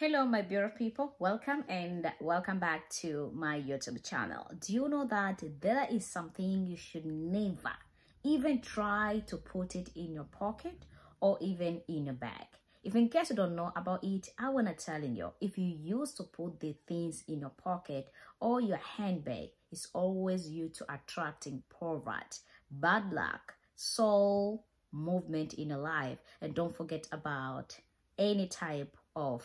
Hello, my beautiful people. Welcome and welcome back to my YouTube channel. Do you know that there is something you should never even try to put it in your pocket or even in your bag? If in case you don't know about it, I wanna tell you, if you used to put the things in your pocket or your handbag, it's always you to attracting poverty, bad luck, soul movement in your life. And don't forget about any type of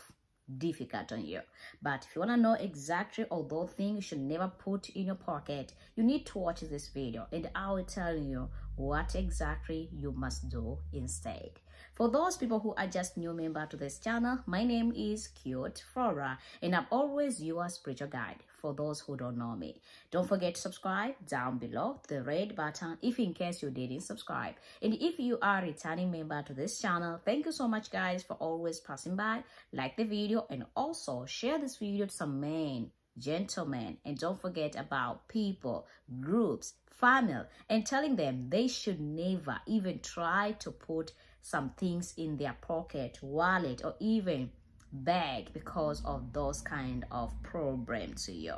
difficult on you. But if you want to know exactly all those things you should never put in your pocket, you need to watch this video and I will tell you what exactly you must do instead. For those people who are just new member to this channel, my name is Cute Flora and I'm always your spiritual guide for those who don't know me. Don't forget to subscribe down below the red button if in case you didn't subscribe. And if you are a returning member to this channel, thank you so much guys for always passing by, like the video and also share this video to some men gentlemen and don't forget about people groups family and telling them they should never even try to put some things in their pocket wallet or even beg because of those kind of problems to you.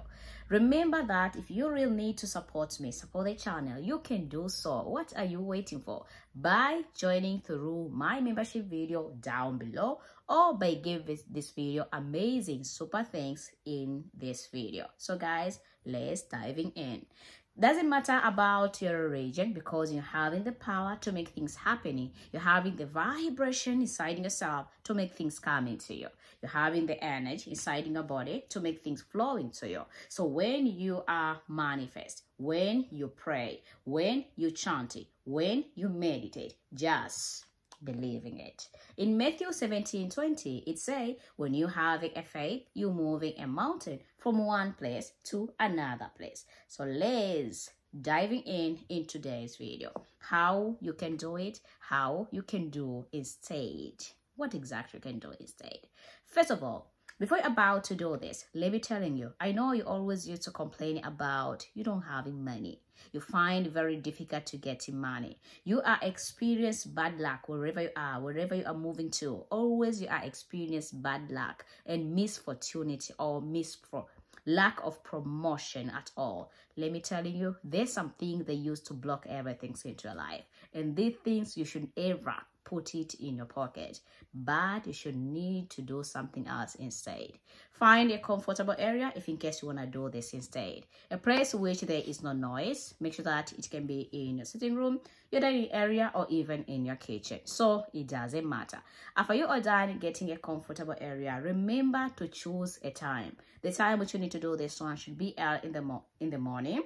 Remember that if you really need to support me support the channel you can do so. What are you waiting for? By joining through my membership video down below or by giving this video amazing super thanks in this video. So guys let's diving in doesn't matter about your region because you're having the power to make things happening. You're having the vibration inside yourself to make things come into you. You're having the energy inside your body to make things flow into you. So when you are manifest, when you pray, when you chant it, when you meditate, just believing it. In Matthew 17 20, it says, When you have a faith, you're moving a mountain from one place to another place. So let's diving in in today's video how you can do it how you can do instead what exactly you can do instead first of all before you're about to do this, let me telling you, I know you always used to complain about you don't having money. You find very difficult to get money. You are experience bad luck wherever you are, wherever you are moving to. Always you are experience bad luck and misfortunity or mispro lack of promotion at all. Let me tell you, there's something they use to block everything into your life. And these things you should ever put it in your pocket but you should need to do something else instead. Find a comfortable area if in case you want to do this instead. A place which there is no noise make sure that it can be in your sitting room your dining area or even in your kitchen. So it doesn't matter. After you are done getting a comfortable area remember to choose a time. The time which you need to do this one should be early in the in the morning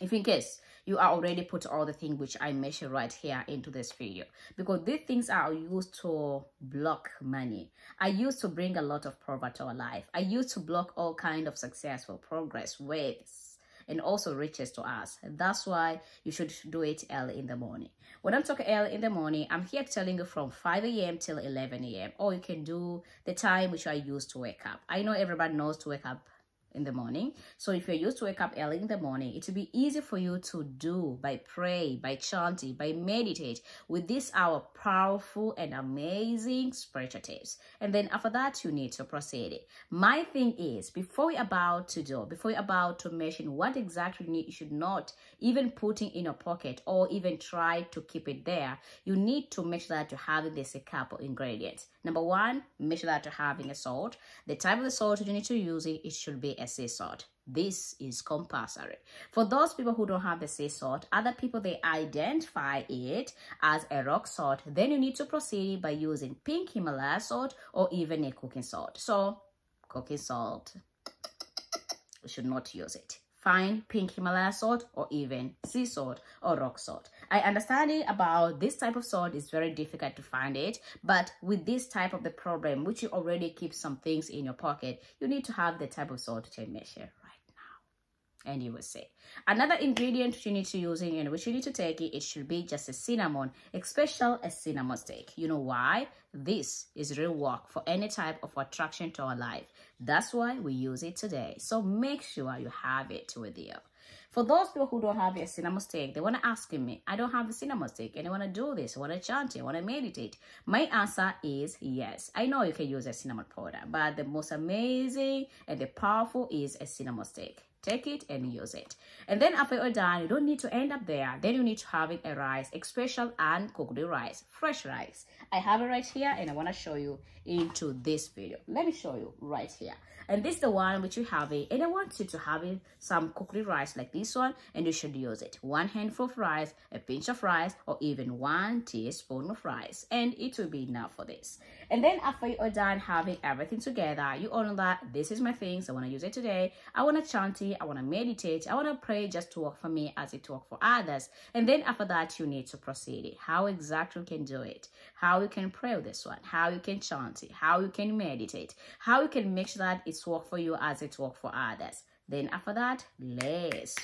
if in case you are already put all the things which I measure right here into this video because these things are used to block money. I used to bring a lot of poverty to our life. I used to block all kind of successful progress ways and also riches to us. That's why you should do it early in the morning. When I'm talking early in the morning, I'm here telling you from 5 a.m. till 11 a.m. Or you can do the time which I use to wake up. I know everybody knows to wake up in the morning. So if you're used to wake up early in the morning, it will be easy for you to do by pray, by chanting, by meditate with this our powerful and amazing spiritual tips. And then after that, you need to proceed it. My thing is, before you're about to do, before you're about to mention what exactly you, need, you should not even putting in your pocket or even try to keep it there, you need to make sure that you have this a couple ingredients. Number one, make sure that you're having a salt. The type of the salt you need to use it, it should be a sea salt. This is compulsory. For those people who don't have the sea salt, other people, they identify it as a rock salt. Then you need to proceed by using pink Himalaya salt or even a cooking salt. So, cooking salt, you should not use it find pink Himalaya salt or even sea salt or rock salt. I understand it about this type of salt is very difficult to find it, but with this type of the problem, which you already keep some things in your pocket, you need to have the type of salt to measure right now. and you will see. Another ingredient you need to use in and which you need to take it it should be just a cinnamon especially a cinnamon stick. You know why? This is real work for any type of attraction to our life. That's why we use it today. So make sure you have it with you For those people who don't have a cinnamon stick, they want to ask me, I don't have a cinnamon stick and I want to do this, I want to chant, I want to meditate. My answer is yes. I know you can use a cinnamon powder, but the most amazing and the powerful is a cinnamon stick take it and use it. And then after you're done you don't need to end up there. Then you need to have it a rice special and cooked rice fresh rice. I have it right here and i want to show you into this video. Let me show you right here and this is the one which you have it. And i want you to have it some cooked rice like this one and you should use it. One handful of rice a pinch of rice or even one teaspoon of rice. And it will be enough for this. And then after you are done having everything together you all know that this is my things. I want to use it today. I want to chant it i want to meditate. I want to pray just to work for me as it work for others. And then after that you need to proceed it. How exactly you can do it. How you can pray with this one. How you can chant it how you can meditate. How you can make sure that it's work for you as it work for others then after that let's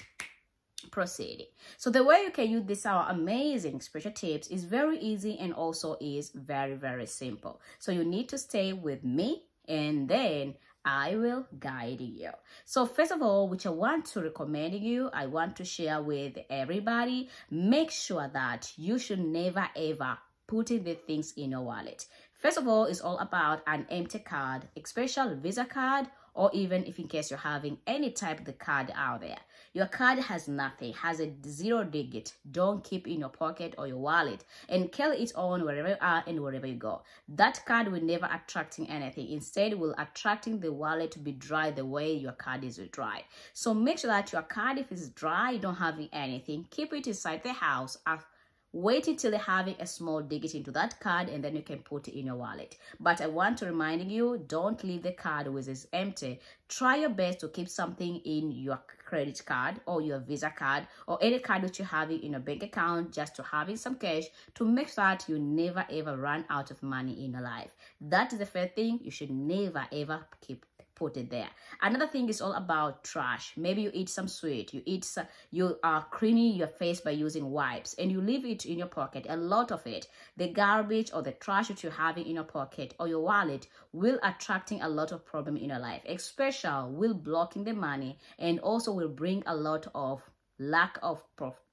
proceed so the way you can use this our amazing spiritual tips is very easy and also is very very simple so you need to stay with me and then I will guide you. So first of all, which I want to recommend you, I want to share with everybody, make sure that you should never ever put in the things in your wallet. First of all, it's all about an empty card, especially Visa card or even if in case you're having any type of the card out there. Your card has nothing has a zero digit. Don't keep in your pocket or your wallet and carry it on wherever you are and wherever you go. That card will never attracting anything. Instead will attracting the wallet to be dry the way your card is dry. So make sure that your card if it's dry you don't have anything. Keep it inside the house uh, wait until you're having a small digit into that card and then you can put it in your wallet. But i want to remind you don't leave the card with it empty. Try your best to keep something in your credit card or your visa card or any card that you have in your bank account just to having some cash to make sure that you never ever run out of money in your life. That is the first thing you should never ever keep put it there. Another thing is all about trash. Maybe you eat some sweet you eat some, you are cleaning your face by using wipes and you leave it in your pocket. A lot of it the garbage or the trash that you're having in your pocket or your wallet will attracting a lot of problem in your life. Especially will blocking the money and also will bring a lot of lack of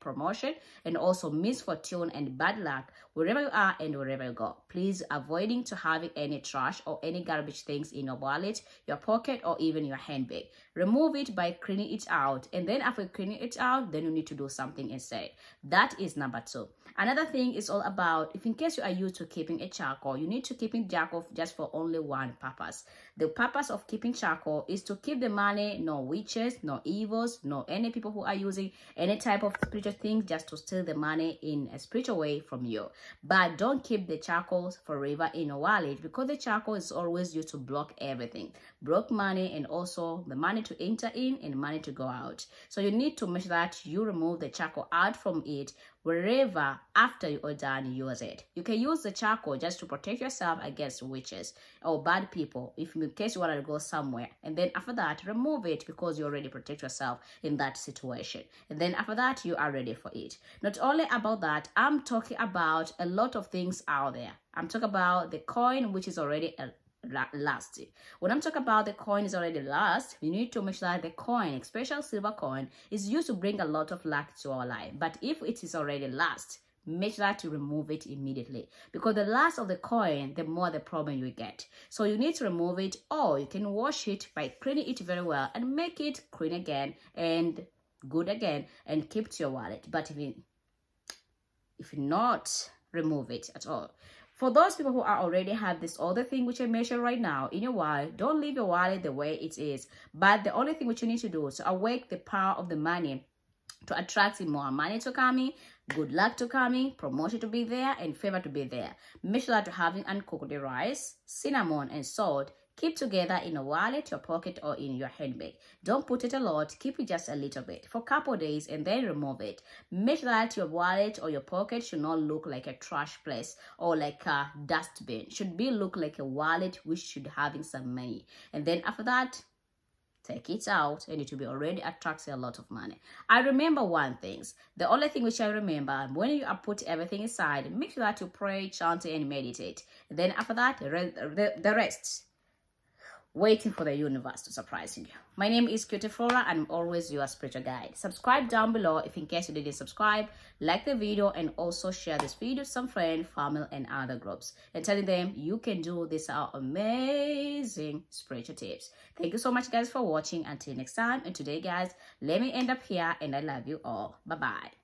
promotion and also misfortune and bad luck wherever you are and wherever you go. Please avoiding to having any trash or any garbage things in your wallet your pocket or even your handbag. Remove it by cleaning it out and then after cleaning it out then you need to do something instead. That is number two. Another thing is all about if in case you are used to keeping a charcoal you need to keep it charcoal just for only one purpose. The purpose of keeping charcoal is to keep the money no witches no evils no any people who are using any type of spiritual things just to steal the money in a spiritual way from you. But don't keep the charcoals forever in a wallet because the charcoal is always used to block everything. Block money and also the money to enter in and money to go out. So you need to make sure that you remove the charcoal out from it wherever after you are done use it. You can use the charcoal just to protect yourself against witches or bad people if in case you want to go somewhere. And then after that, remove it because you already protect yourself in that situation. And then after that, you are ready for it. Not only about that, I'm talking about a lot of things out there. I'm talking about the coin, which is already a last. When I'm talking about the coin is already last, you need to make sure that the coin, especially silver coin, is used to bring a lot of luck to our life. But if it is already last, make sure to remove it immediately because the last of the coin the more the problem you get so you need to remove it or you can wash it by cleaning it very well and make it clean again and good again and keep to your wallet but if you if not remove it at all for those people who are already have this other thing which I mentioned right now in your wallet, don't leave your wallet the way it is. But the only thing which you need to do is to awake the power of the money to attract more money to coming, good luck to coming, promotion to be there, and favor to be there. Make sure that you're having uncooked rice, cinnamon, and salt Keep together in a wallet, your pocket, or in your handbag. Don't put it a lot. Keep it just a little bit for a couple days and then remove it. Make sure that your wallet or your pocket should not look like a trash place or like a dustbin. Should be look like a wallet which should having some money. And then after that, take it out and it will be already attracting a lot of money i remember one thing the only thing which i remember when you are put everything aside make sure that you pray chant and meditate and then after that the rest waiting for the universe to surprise you. My name is Cutie Flora and I'm always your spiritual guide. Subscribe down below if in case you didn't subscribe, like the video and also share this video with some friends, family and other groups and telling them you can do these are amazing spiritual tips. Thank you so much guys for watching. Until next time and today guys, let me end up here and I love you all. Bye-bye.